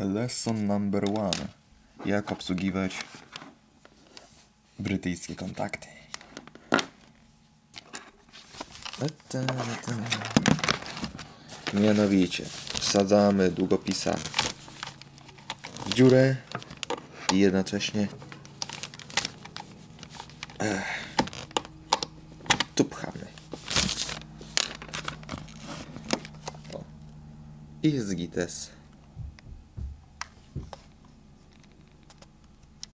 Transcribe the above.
Lesson number one. Jak obsługiwać brytyjskie kontakty. Mianowicie, wsadzamy długopisa w dziurę i jednocześnie eh, tu pchamy. I jest gites.